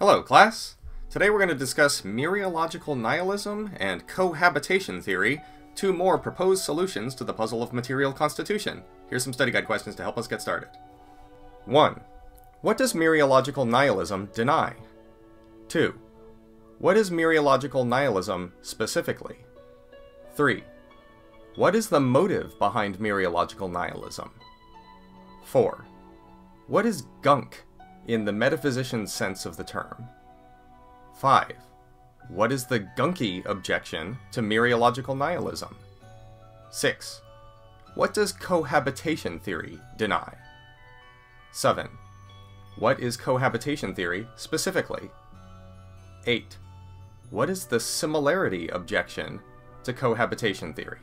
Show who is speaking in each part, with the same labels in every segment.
Speaker 1: Hello, class! Today we're going to discuss mereological nihilism and cohabitation theory, two more proposed solutions to the puzzle of material constitution. Here's some study guide questions to help us get started. 1. What does mereological nihilism deny? 2. What is mereological nihilism specifically? 3. What is the motive behind mereological nihilism? 4. What is gunk in the metaphysician's sense of the term? 5. What is the gunky objection to mereological nihilism? 6. What does cohabitation theory deny? 7. What is cohabitation theory specifically? 8. What is the similarity objection to cohabitation theory?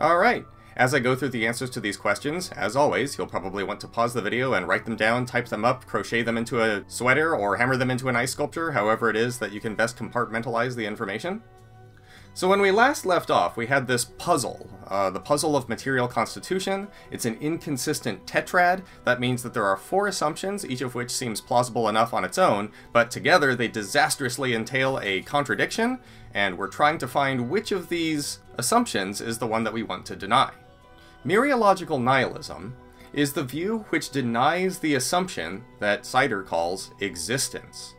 Speaker 1: Alright, as I go through the answers to these questions, as always, you'll probably want to pause the video and write them down, type them up, crochet them into a sweater, or hammer them into an ice sculpture, however it is that you can best compartmentalize the information. So when we last left off, we had this puzzle, uh, the puzzle of material constitution. It's an inconsistent tetrad. That means that there are four assumptions, each of which seems plausible enough on its own, but together they disastrously entail a contradiction, and we're trying to find which of these assumptions is the one that we want to deny. Mereological nihilism is the view which denies the assumption that Sider calls existence.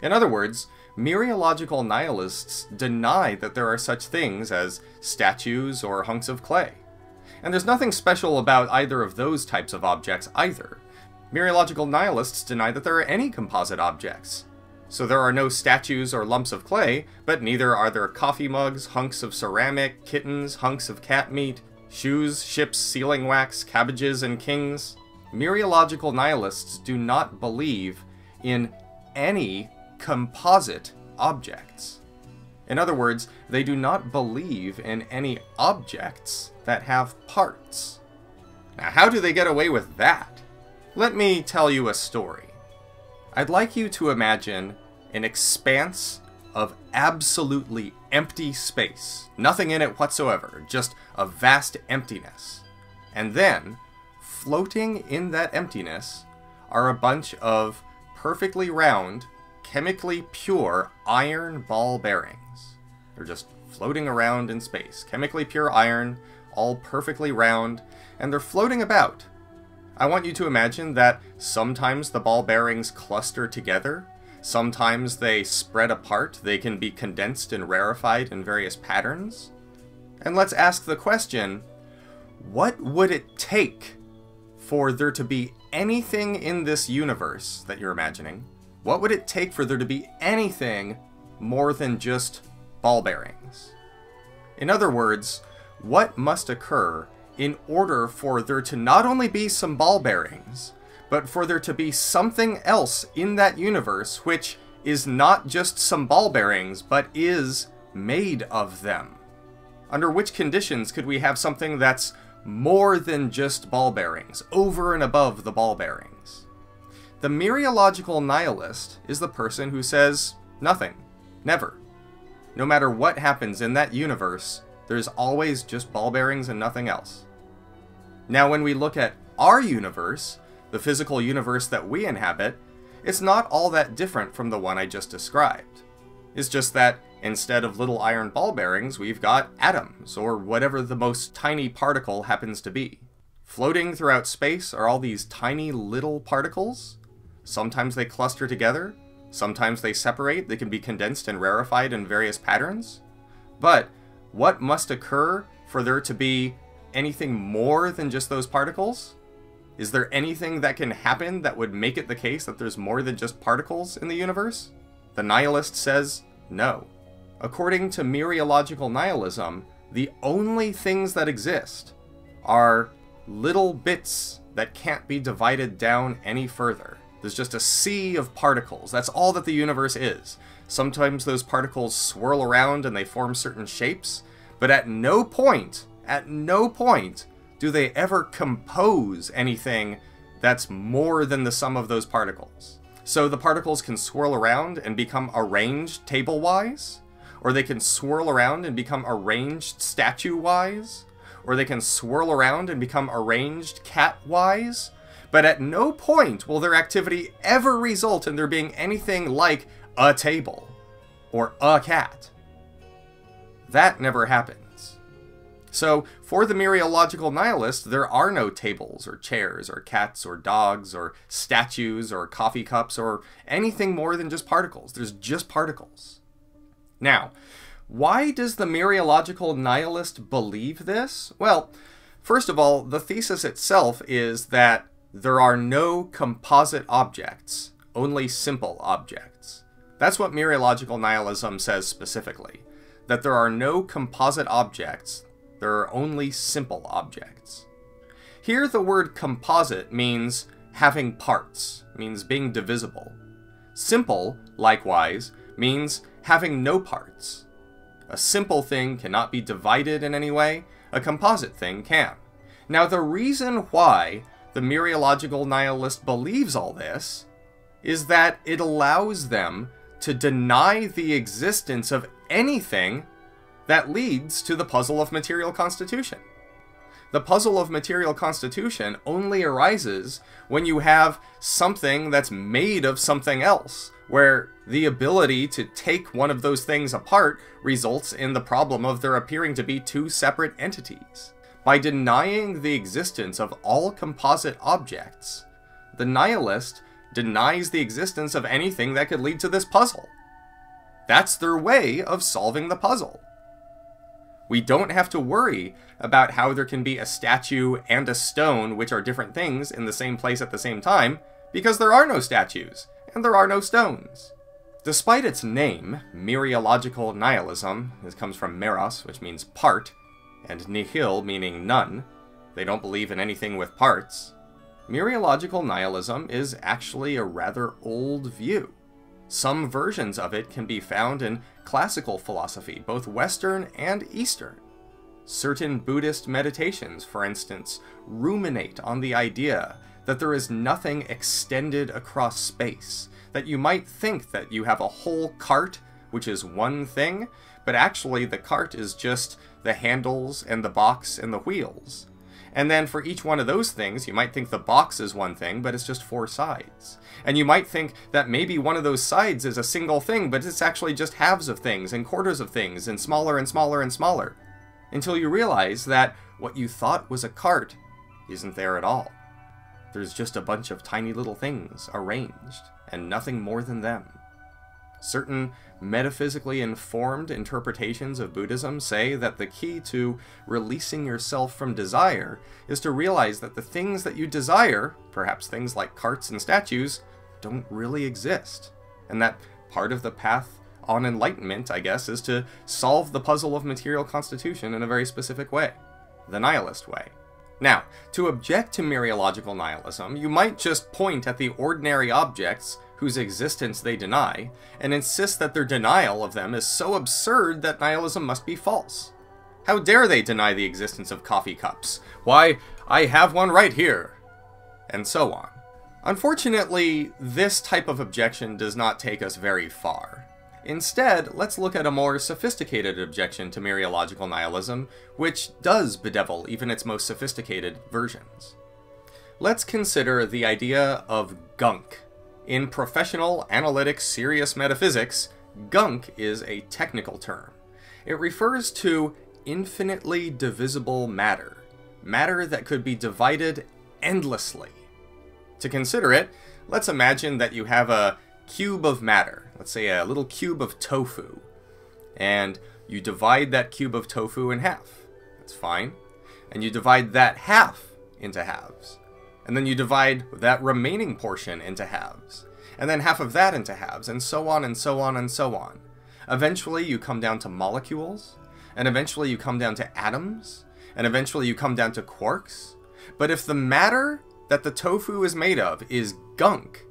Speaker 1: In other words, mereological nihilists deny that there are such things as statues or hunks of clay. And there's nothing special about either of those types of objects either. Mereological nihilists deny that there are any composite objects. So there are no statues or lumps of clay, but neither are there coffee mugs, hunks of ceramic, kittens, hunks of cat meat, Shoes, ships, sealing wax, cabbages, and kings. Mereological nihilists do not believe in any composite objects. In other words, they do not believe in any objects that have parts. Now, how do they get away with that? Let me tell you a story. I'd like you to imagine an expanse of absolutely empty space. Nothing in it whatsoever, just a vast emptiness. And then, floating in that emptiness, are a bunch of perfectly round, chemically pure iron ball bearings. They're just floating around in space. Chemically pure iron, all perfectly round, and they're floating about. I want you to imagine that sometimes the ball bearings cluster together, Sometimes they spread apart, they can be condensed and rarefied in various patterns. And let's ask the question, what would it take for there to be anything in this universe that you're imagining? What would it take for there to be anything more than just ball bearings? In other words, what must occur in order for there to not only be some ball bearings, but for there to be something else in that universe which is not just some ball bearings, but is made of them. Under which conditions could we have something that's more than just ball bearings, over and above the ball bearings? The mereological nihilist is the person who says nothing, never. No matter what happens in that universe, there's always just ball bearings and nothing else. Now, when we look at our universe, the physical universe that we inhabit, it's not all that different from the one I just described. It's just that instead of little iron ball bearings, we've got atoms, or whatever the most tiny particle happens to be. Floating throughout space are all these tiny little particles. Sometimes they cluster together, sometimes they separate, they can be condensed and rarefied in various patterns. But what must occur for there to be anything more than just those particles? Is there anything that can happen that would make it the case that there's more than just particles in the universe? The nihilist says no. According to mereological nihilism, the only things that exist are little bits that can't be divided down any further. There's just a sea of particles. That's all that the universe is. Sometimes those particles swirl around and they form certain shapes, but at no point, at no point, do they ever compose anything that's more than the sum of those particles? So the particles can swirl around and become arranged table-wise, or they can swirl around and become arranged statue-wise, or they can swirl around and become arranged cat-wise, but at no point will their activity ever result in there being anything like a table or a cat. That never happens. So, for the mereological nihilist, there are no tables or chairs or cats or dogs or statues or coffee cups or anything more than just particles. There's just particles. Now, why does the mereological nihilist believe this? Well, first of all, the thesis itself is that there are no composite objects, only simple objects. That's what mereological nihilism says specifically, that there are no composite objects, there are only simple objects. Here the word composite means having parts, means being divisible. Simple, likewise, means having no parts. A simple thing cannot be divided in any way, a composite thing can. Now the reason why the mereological nihilist believes all this is that it allows them to deny the existence of anything that leads to the puzzle of material constitution. The puzzle of material constitution only arises when you have something that's made of something else, where the ability to take one of those things apart results in the problem of there appearing to be two separate entities. By denying the existence of all composite objects, the nihilist denies the existence of anything that could lead to this puzzle. That's their way of solving the puzzle. We don't have to worry about how there can be a statue and a stone, which are different things, in the same place at the same time, because there are no statues, and there are no stones. Despite its name, mereological nihilism, this comes from meros, which means part, and nihil, meaning none, they don't believe in anything with parts, mereological nihilism is actually a rather old view. Some versions of it can be found in classical philosophy, both Western and Eastern. Certain Buddhist meditations, for instance, ruminate on the idea that there is nothing extended across space, that you might think that you have a whole cart, which is one thing, but actually the cart is just the handles and the box and the wheels. And then for each one of those things, you might think the box is one thing, but it's just four sides. And you might think that maybe one of those sides is a single thing, but it's actually just halves of things and quarters of things and smaller and smaller and smaller. Until you realize that what you thought was a cart isn't there at all. There's just a bunch of tiny little things arranged, and nothing more than them. Certain metaphysically informed interpretations of Buddhism say that the key to releasing yourself from desire is to realize that the things that you desire, perhaps things like carts and statues, don't really exist. And that part of the path on enlightenment, I guess, is to solve the puzzle of material constitution in a very specific way the nihilist way. Now, to object to mereological nihilism, you might just point at the ordinary objects whose existence they deny, and insist that their denial of them is so absurd that nihilism must be false. How dare they deny the existence of coffee cups? Why, I have one right here. And so on. Unfortunately, this type of objection does not take us very far. Instead, let's look at a more sophisticated objection to mereological nihilism, which does bedevil even its most sophisticated versions. Let's consider the idea of gunk in professional, analytic, serious metaphysics, gunk is a technical term. It refers to infinitely divisible matter, matter that could be divided endlessly. To consider it, let's imagine that you have a cube of matter, let's say a little cube of tofu, and you divide that cube of tofu in half. That's fine. And you divide that half into halves and then you divide that remaining portion into halves, and then half of that into halves, and so on and so on and so on. Eventually you come down to molecules, and eventually you come down to atoms, and eventually you come down to quarks. But if the matter that the tofu is made of is gunk,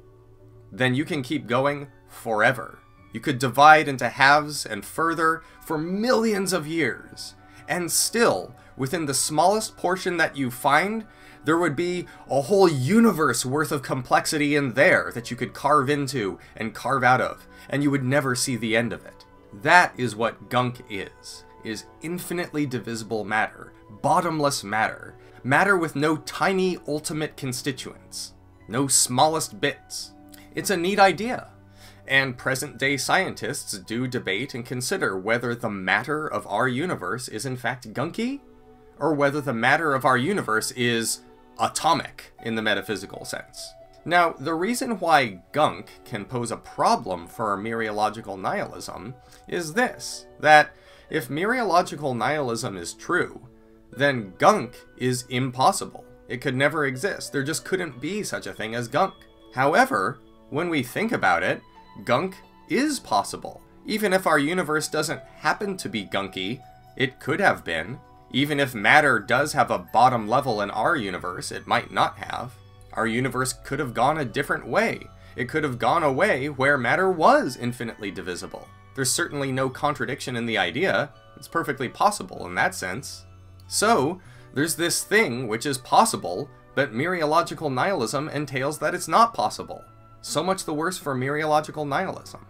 Speaker 1: then you can keep going forever. You could divide into halves and further for millions of years, and still, within the smallest portion that you find, there would be a whole universe worth of complexity in there that you could carve into and carve out of, and you would never see the end of it. That is what gunk is, is infinitely divisible matter, bottomless matter, matter with no tiny ultimate constituents, no smallest bits. It's a neat idea. And present day scientists do debate and consider whether the matter of our universe is in fact gunky, or whether the matter of our universe is atomic in the metaphysical sense. Now, the reason why gunk can pose a problem for mereological nihilism is this, that if mereological nihilism is true, then gunk is impossible. It could never exist. There just couldn't be such a thing as gunk. However, when we think about it, gunk is possible. Even if our universe doesn't happen to be gunky, it could have been. Even if matter does have a bottom level in our universe, it might not have. Our universe could have gone a different way. It could have gone away where matter was infinitely divisible. There's certainly no contradiction in the idea. It's perfectly possible in that sense. So, there's this thing which is possible, but mereological nihilism entails that it's not possible. So much the worse for mereological nihilism.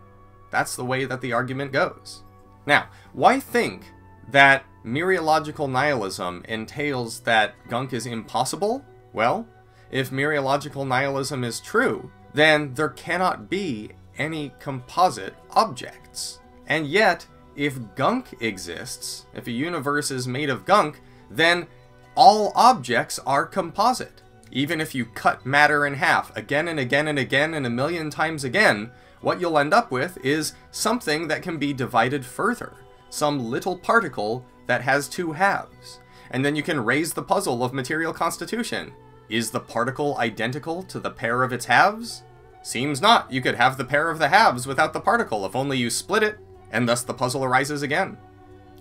Speaker 1: That's the way that the argument goes. Now, why think that mereological nihilism entails that gunk is impossible? Well, if mereological nihilism is true, then there cannot be any composite objects. And yet, if gunk exists, if a universe is made of gunk, then all objects are composite. Even if you cut matter in half again and again and again and a million times again, what you'll end up with is something that can be divided further. Some little particle that has two halves. And then you can raise the puzzle of material constitution. Is the particle identical to the pair of its halves? Seems not. You could have the pair of the halves without the particle if only you split it, and thus the puzzle arises again.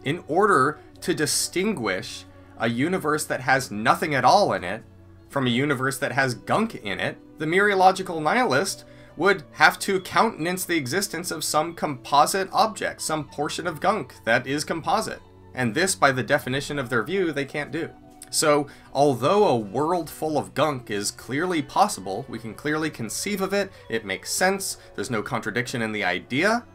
Speaker 1: In order to distinguish a universe that has nothing at all in it from a universe that has gunk in it, the mereological nihilist would have to countenance the existence of some composite object, some portion of gunk that is composite. And this, by the definition of their view, they can't do. So, although a world full of gunk is clearly possible, we can clearly conceive of it, it makes sense, there's no contradiction in the idea,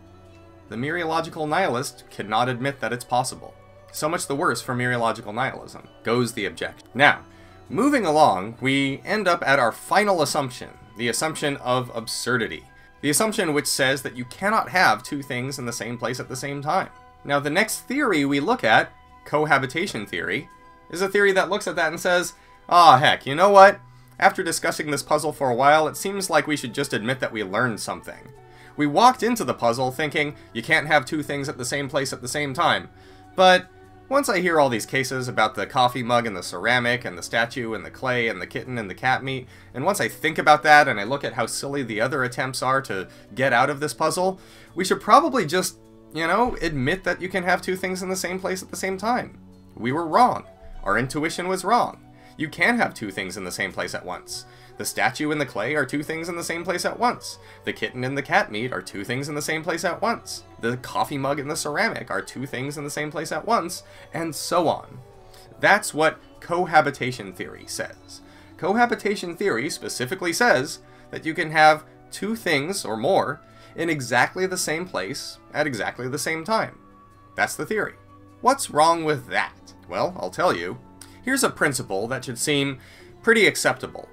Speaker 1: the mereological nihilist cannot admit that it's possible. So much the worse for mereological nihilism, goes the objection. Now, moving along, we end up at our final assumption, the assumption of absurdity. The assumption which says that you cannot have two things in the same place at the same time. Now, the next theory we look at, cohabitation theory, is a theory that looks at that and says, ah, oh, heck, you know what? After discussing this puzzle for a while, it seems like we should just admit that we learned something. We walked into the puzzle thinking you can't have two things at the same place at the same time, but once I hear all these cases about the coffee mug and the ceramic and the statue and the clay and the kitten and the cat meat, and once I think about that and I look at how silly the other attempts are to get out of this puzzle, we should probably just, you know, admit that you can have two things in the same place at the same time. We were wrong. Our intuition was wrong. You can have two things in the same place at once. The statue and the clay are two things in the same place at once. The kitten and the cat meat are two things in the same place at once. The coffee mug and the ceramic are two things in the same place at once, and so on. That's what cohabitation theory says. Cohabitation theory specifically says that you can have two things or more in exactly the same place at exactly the same time. That's the theory. What's wrong with that? Well, I'll tell you. Here's a principle that should seem pretty acceptable.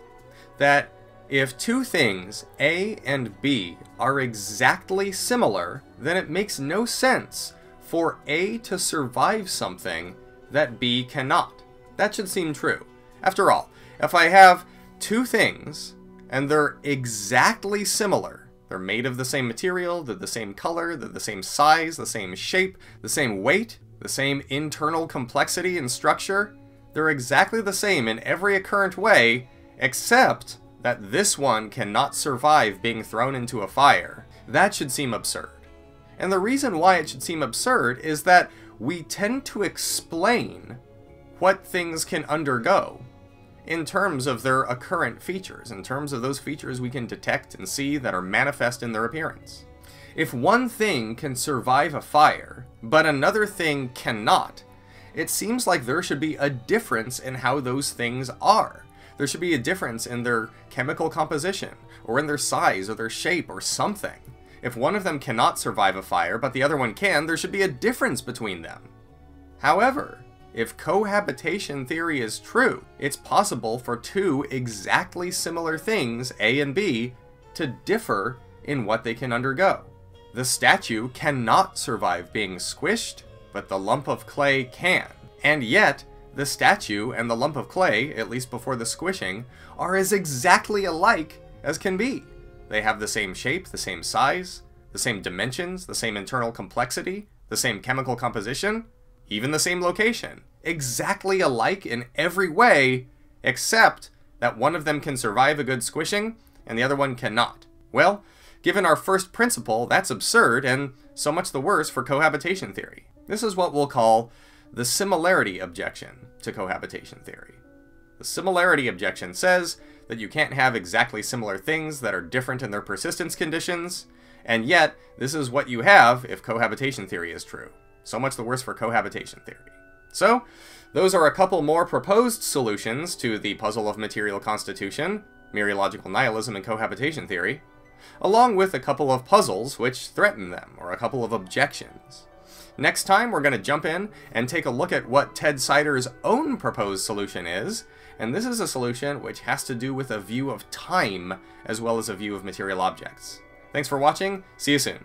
Speaker 1: That if two things, A and B, are exactly similar, then it makes no sense for A to survive something that B cannot. That should seem true. After all, if I have two things and they're exactly similar, they're made of the same material, they're the same color, they're the same size, the same shape, the same weight, the same internal complexity and structure, they're exactly the same in every occurrent way, except that this one cannot survive being thrown into a fire. That should seem absurd. And the reason why it should seem absurd is that we tend to explain what things can undergo in terms of their occurrent features, in terms of those features we can detect and see that are manifest in their appearance. If one thing can survive a fire, but another thing cannot, it seems like there should be a difference in how those things are. There should be a difference in their chemical composition, or in their size, or their shape, or something. If one of them cannot survive a fire, but the other one can, there should be a difference between them. However, if cohabitation theory is true, it's possible for two exactly similar things, A and B, to differ in what they can undergo. The statue cannot survive being squished, but the lump of clay can. And yet, the statue and the lump of clay, at least before the squishing, are as exactly alike as can be. They have the same shape, the same size, the same dimensions, the same internal complexity, the same chemical composition, even the same location. Exactly alike in every way, except that one of them can survive a good squishing and the other one cannot. Well, given our first principle, that's absurd and so much the worse for cohabitation theory. This is what we'll call the similarity objection to cohabitation theory. The similarity objection says that you can't have exactly similar things that are different in their persistence conditions, and yet this is what you have if cohabitation theory is true. So much the worse for cohabitation theory. So, those are a couple more proposed solutions to the puzzle of material constitution, mereological nihilism and cohabitation theory, along with a couple of puzzles which threaten them, or a couple of objections. Next time, we're going to jump in and take a look at what Ted Sider's own proposed solution is, and this is a solution which has to do with a view of time as well as a view of material objects. Thanks for watching, see you soon.